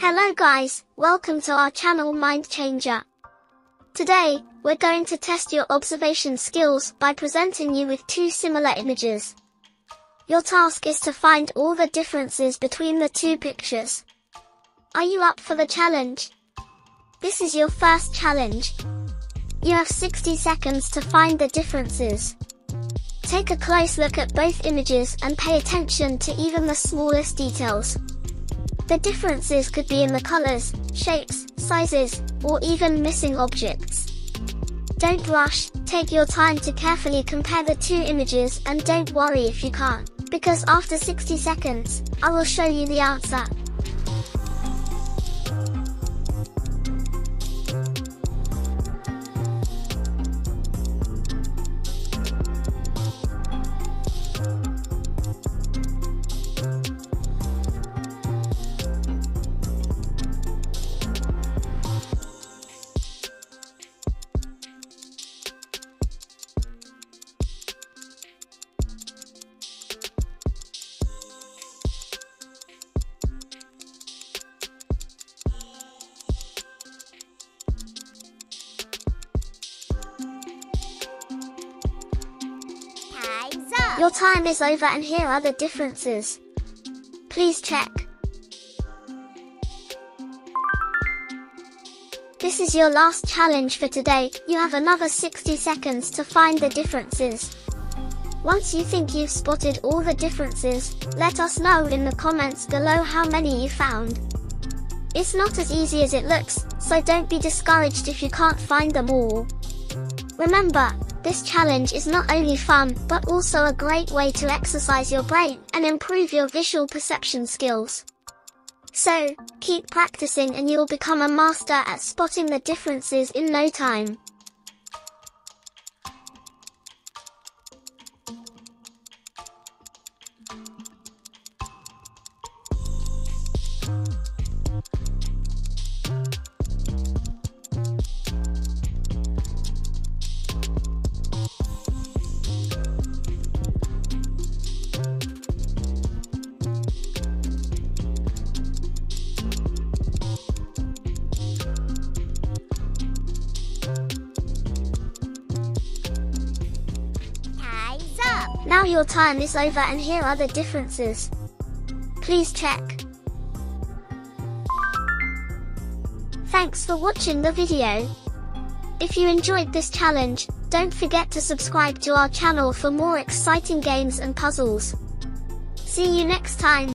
Hello guys, welcome to our channel Mind Changer. Today, we're going to test your observation skills by presenting you with two similar images. Your task is to find all the differences between the two pictures. Are you up for the challenge? This is your first challenge. You have 60 seconds to find the differences. Take a close look at both images and pay attention to even the smallest details. The differences could be in the colors, shapes, sizes, or even missing objects. Don't rush, take your time to carefully compare the two images and don't worry if you can't, because after 60 seconds, I will show you the answer. Up. Your time is over and here are the differences. Please check. This is your last challenge for today, you have another 60 seconds to find the differences. Once you think you've spotted all the differences, let us know in the comments below how many you found. It's not as easy as it looks, so don't be discouraged if you can't find them all. Remember, this challenge is not only fun, but also a great way to exercise your brain and improve your visual perception skills. So, keep practicing and you'll become a master at spotting the differences in no time. Now your time is over and here are the differences. Please check. Thanks for watching the video. If you enjoyed this challenge, don't forget to subscribe to our channel for more exciting games and puzzles. See you next time.